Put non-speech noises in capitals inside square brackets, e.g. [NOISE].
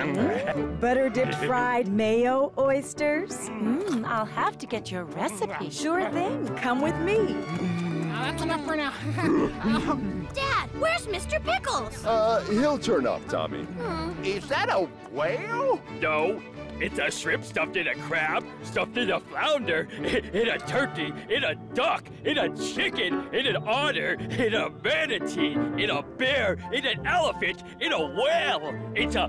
Mm. Butter dipped [LAUGHS] fried mayo oysters? Mm, I'll have to get your recipe. Sure thing. Come with me. Uh, that's enough for now. [LAUGHS] Uh, Dad, where's Mr. Pickles? Uh, he'll turn up, Tommy. Hmm. Is that a whale? No, it's a shrimp stuffed in a crab, stuffed in a flounder, [LAUGHS] in a turkey, in a duck, in a chicken, in an otter, in a manatee, in a bear, in an elephant, in a whale. It's a